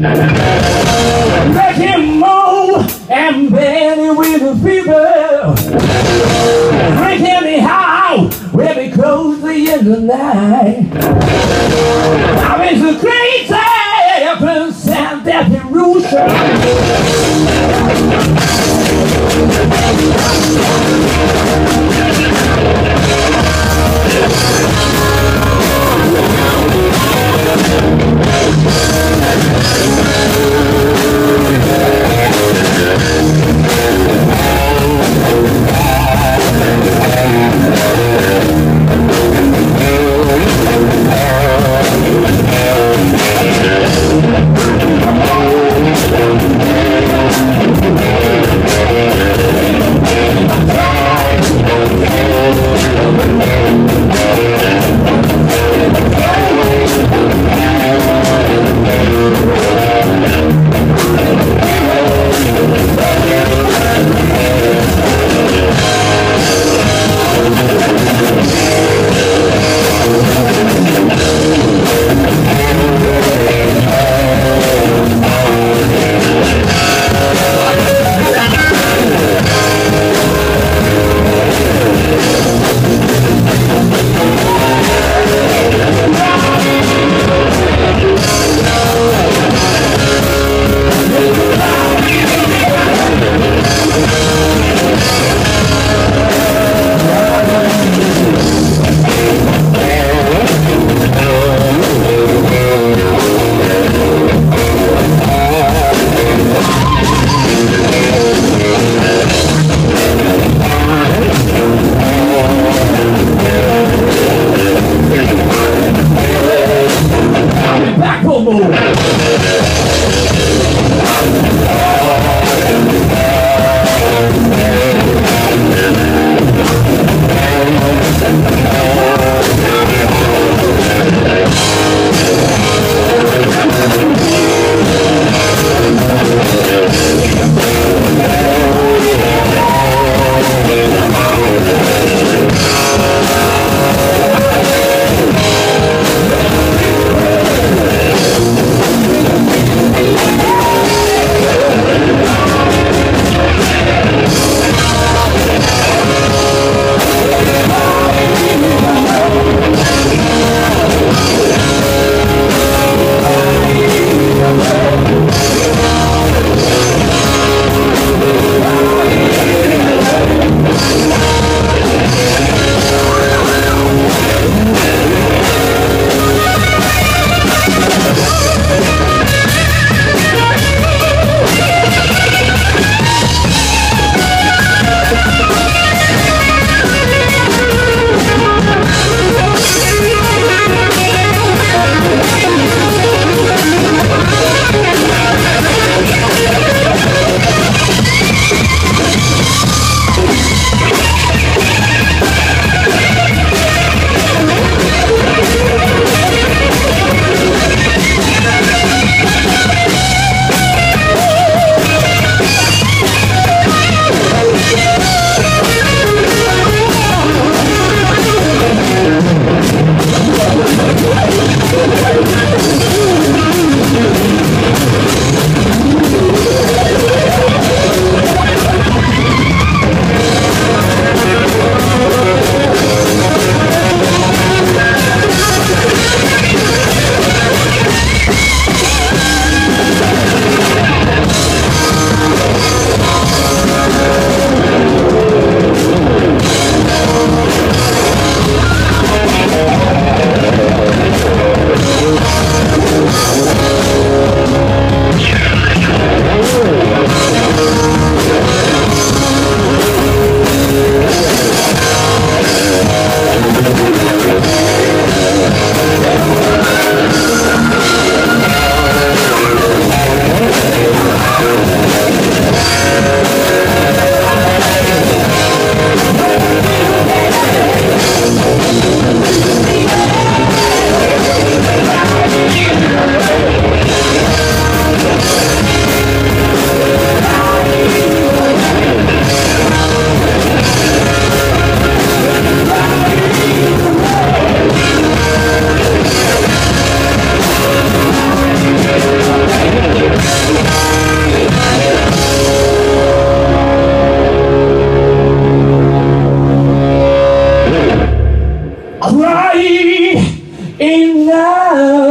Make him moan and belly with a fever. Drink him high when we close the the night. I was a crazy in Santa Rosa. out.